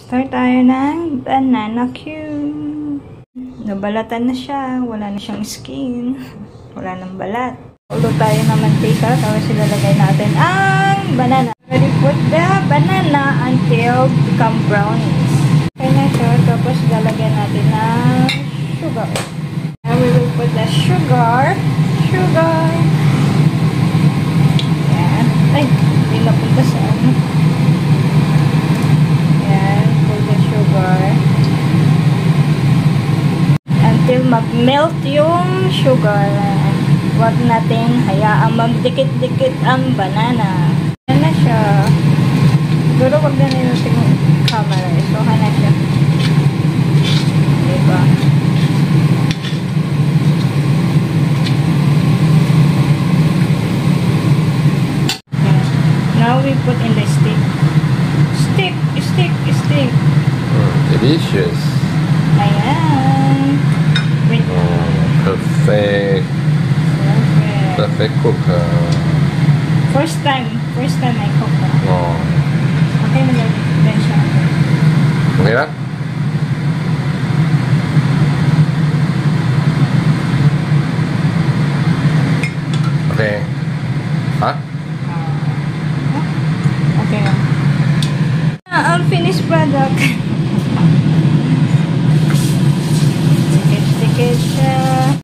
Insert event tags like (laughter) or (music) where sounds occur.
Start tayo ng banana cue. Nabalatan na siya. Wala na siyang skin. Wala nang balat. Ulo tayo ng mantika. Tapos ilalagay natin ang banana. Ready put the banana until become brownies. Okay na siya. Tapos lalagyan natin ng sugar. Now we will put the sugar. Sugar. Yan. Ay, hindi napunta sa ano. Yan. Put the sugar. Until mag-melt yung sugar. Huwag natin hayaang magdikit-dikit ang banana. Yan na siya. Siguro wag na nila yung camera. Ito ka na siya. Diba? Now we put in the stick. Stick, stick, stick. Mm, delicious. Ayan. Perfect. Perfect. cook. cooker. First time. First time I cook. Oh. Okay na yan. Okay na? Ah, okay. Huh? Uh, okay. Uh, unfinished product. (laughs) Ticket, ticket,